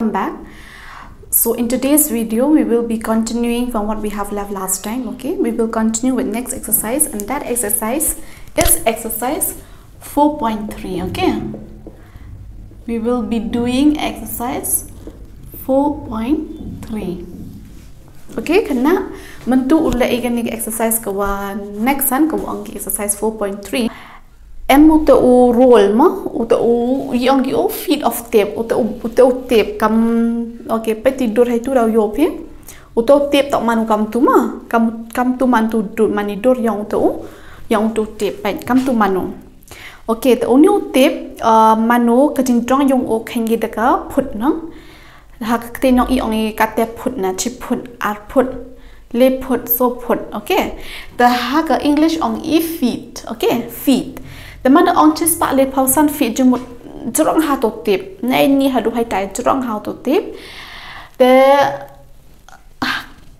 welcome back. So in today's video we will be continuing from what we have left last time okay? We will continue with next exercise and that exercise is exercise 4.3 okay? We will be doing exercise 4.3 okay? Kena mentu ulai kan exercise kawan next one kawan exercise 4.3 em u tự roll mà u tự yang gi o feet of tape. U tự u tự tape. Kam ok pe tidur hai tu dah yo pe u tự tape tak manu kam tu ma kam kam tu man tu dur mani dur yang u tự yang tu tape pe kam tu manu ok tự u new tape manu ka jing trong yung o khen gi daka put no ha ka te no i ong ka te put na chi put ar put le put so put okay the ha ka english ong e feet okay feet แต่มันออนชิสปะเลยพาวซันฟีจมุดจรองหาตัวติบในนี้หาดูให้ใจจรองหาตัวติบแต่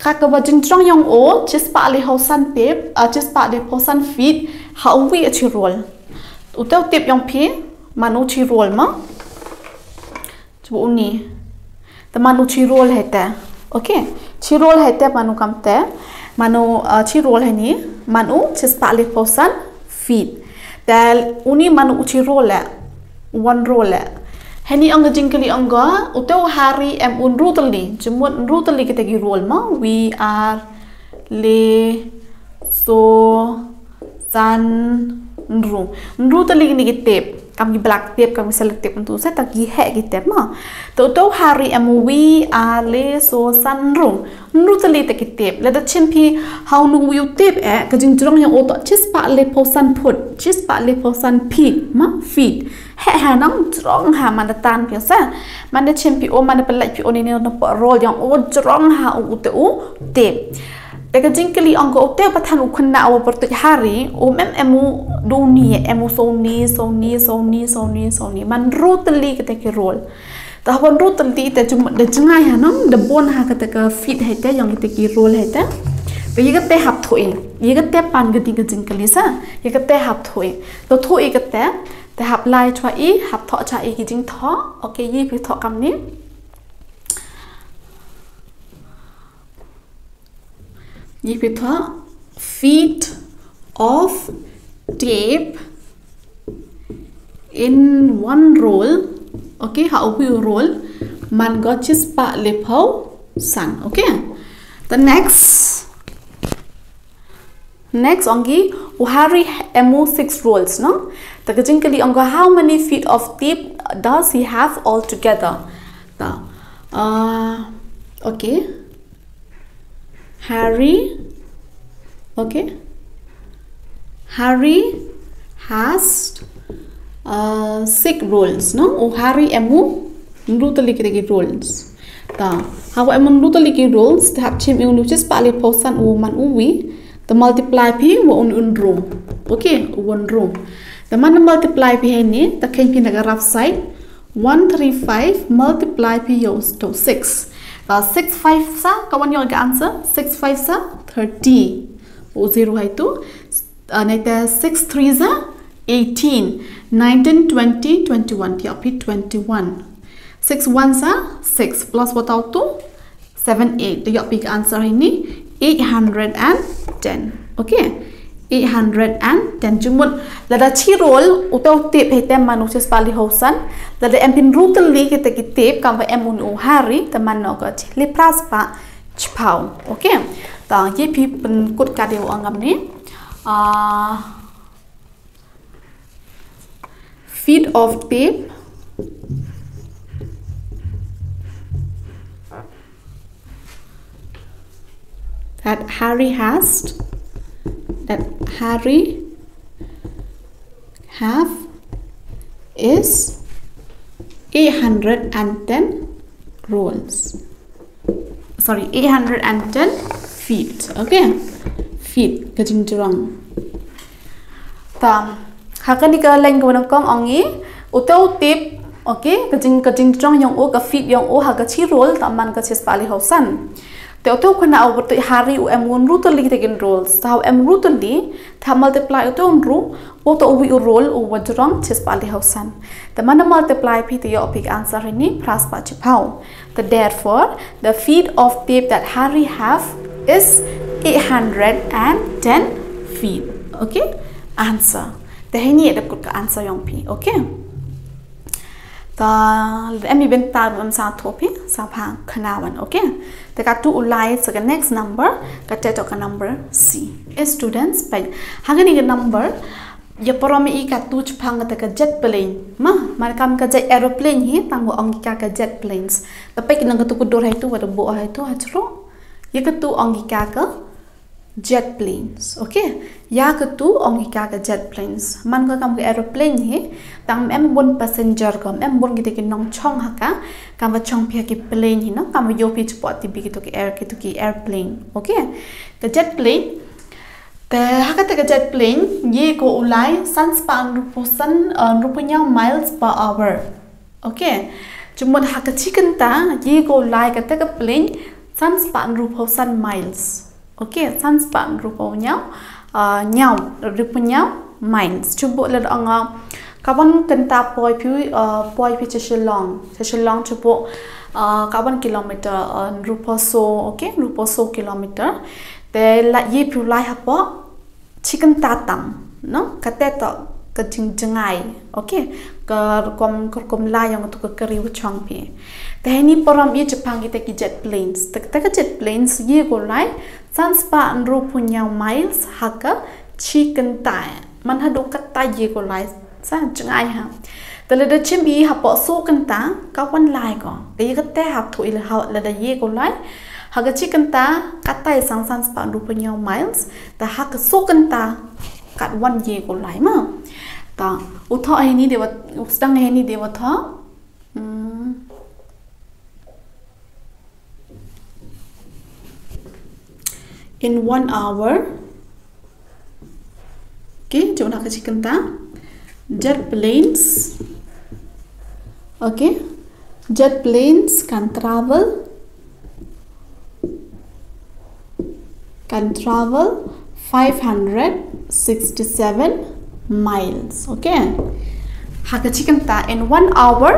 ข้าก็ว่าจึงจรองยองโอชิสปะเลยพาวซันติบอ่าชิสปะเลยพาวซันฟีดหาวิอชิโรลอุตเตอติบยองพีมันอุชิโรลมั้งจบุนี้แต่มันอุชิโรลให้แต่โอเคชิโรลให้แต่มันอุคำแต่มันอุชิโรลให้นี้มันอุชิสปะเลยพาวซันฟีด Dal uni manu uci role one role. Heni angga jingkali angga utau hari em un jemut rutali kita gi role ma we are le so san nru. Rutali ni kita kami Blackpip, kami Selective untuk saya tak gihek kita mah. Toto hari MUI ale so sanrung. Nru teli tak kita. Lada chimpi hau nu wiu tip eh kejinjurang yang otak cis pak le posan put, cis pak le posan pit, ma feed. Hek ha nang jrong ha mana tan biasa. Mana chimpi o mana pelak pi o ni ni nampak roll yang o jrong ha u te u tip. Packaging kali ang ko ote patan ukunna awa portuk hari um em emu duni emu soni soni soni soni soni man rotely kete ke roll. Ta hon rotely te cuma de jengai hanam de bon ha kete ke fit hete yang kete ke roll hete. Pe yega te hap thoi yega te pan gati gajing kali sa yega te hap thoi. To thoi kete te hap lai chwa i hap thọ cha i gijing thọ. Okay ye pi thọ kam ni. ये भी था। Feet of tape in one roll okay how you roll मन गचिस लिफाउ सन okay the next next अंगी वहारी एमओ सिक्स रोल्स न तो जिनकली अंग how many feet of tape does you have all together okay. Harry okay Harry has uh, six rolls no oh Harry emu nrutali kita rolls ta hawa emu nrutali ki rolls ta hap chim unu pali posan u man uwi the multiply pi wa un un room okay one room the man multiply pi ni ta ken pi naga rough side 135 multiply pi yos to 6 và 65 sa kawan yang ke answer. 65 sa 30 o 0 hai tu. Uh, này ta 63 sa 18 19 20 21 thì api 21 61 sa 6 plus what out tu 78 thì api ke answer ini 810 okay 810 da chi rol utau tip hetem manu ches pali hosan lada empin rutel li kita kitip kam va emun u hari teman no ko li pras pa chpau okay ta ye pi pen kut ka deu angam ni a feet of tape that Harry has that Harry have is 810 rolls sorry 810 feet. Okay? Feet. Kajing jurang tam hakani ka lang ko nang kong ongi utau tip okay? Kajing kajing jurang yang o ka feet yang o ha ka chi roll taman ka chis pali hausan Teo teo kena au bertu hari u em un ru tali taken rolls. Tahu em ru tali ta multiply u teo ru o to uwi u roll u wajrong ches pali hausan. The multiply pi to your pick answer. The the feet of Harry have is 810 feet. Okay? Answer. The hini ada kut answer. Okay? Ta em mi ben ta am sa tho pi sa pha khana wan okay the ka tu ulai so the next number ka te to ka number c a students by hagani ga number ya poromi i ka tu chphang ta ka jet plane ma mar kam ka jet aeroplane hi tang ong ka ka jet planes ta pe ki nang ka tu ku dor hai tu wa bo hai tu ha chro ya ka tu ong ka ka jet planes okay? Ya ke tu ong ka ka jet planes. Man ka kam ka aeroplane he tang em bun passenger kam em bun gite ki nong chong ha ka kam va chong pia ki plane hi no? Kam yo pi chpo ti bi to ki air ki to ki airplane okay? Ka jet plane te ha ka te ka jet plane ye ko ulai san span ru po miles per hour okay? Chumon ha ka chicken ta ye ko ulai ka te ka plane san span ru po san miles Okey, sunspot rupa nyau, uh, ah, nyau rupa nyau minds. Cuba lihat angga. kawan kenta poi pergi uh, ah, poi pergi cecilong, cecilong cuba uh, kawan kilometer uh, rupa so, okey, rupa so kilometer. Tapi la, ye lai apa? Chicken tatam, no? Kata tak ka jing jingai ok ka kom kom la yang to ka kari u chong pi te ni param ye chapang ki te ki jet planes te ka jet planes ye go lai Sanspa ru punya miles haka chicken tai man ha do kat tai ye ko lai sa changai ha ta le da chim bi ha po so kan ta ka wan lai ko ke ye te ha thu ile ha le da ye ko lai ha ga chicken ta kat tai sang sanspa ru punya miles ta ha ka so kan ta kat wan ye ko lai ma. Ta u tho ai ni de wa u stang ai ni de wa tho in one hour okay chúng ta kasi kanta jet planes okay. Jet planes can travel. Can travel 567 miles okay? hakachi kanta in one hour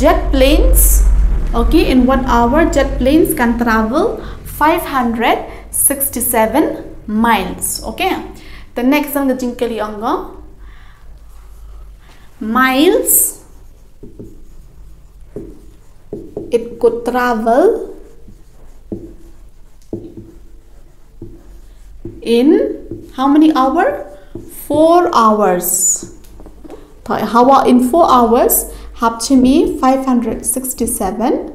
jet planes okay in one hour jet planes can travel 567 miles okay? The next one the miles it could travel in how many hour? 4 hours. How in 4 hours? Have to be 567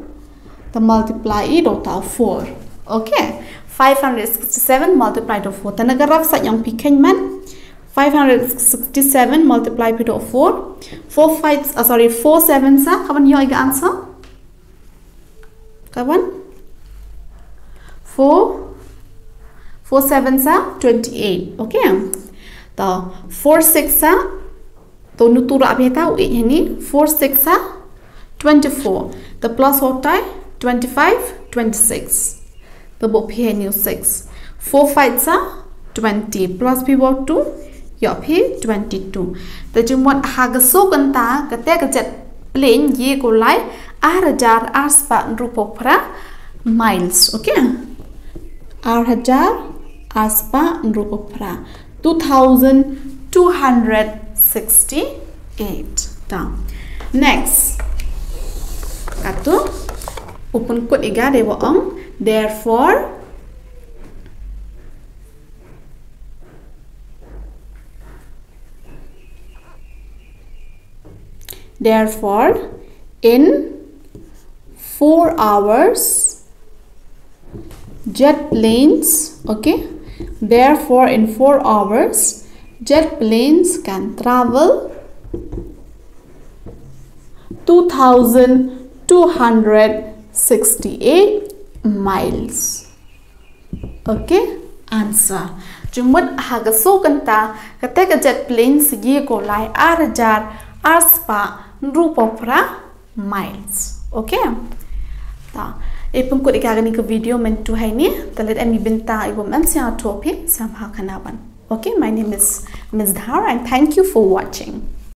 the multiply it of 4 okay. 567 multiplied to 4 tanaga raf yang pikan man. 567 multiplied by 4 4 fights uh, sorry 4 7 sa. Kawan yo iga answer? Kawan 4 4 sevens are 28 okay. The 4 6 are to nu tur abe ta 4 6 are eh, 24 the plus hot tie 25 26 the bo phe ni 6 4 5 are 20 plus phi work 2 yo 22 the jim what ha ga so jet plane ye ko lai aspa rupo pra miles. Okay. Ar aspa nropra 2268 ta next katu open quote iga dewa ong therefore therefore in 4 hours jet planes okay Therefore, in 4 hours, jet planes can travel 2268 miles. Okay, answer. Jumat haga so hagasoganta katega jet planes ye ko yegolai arajar arspa rupopra miles. Okay. Ta ipun kut ikagani ke video mentu hai ni. Talet emi binta ibu mem sia topi sam ha kanaban okay my name is ms dhar and thank you for watching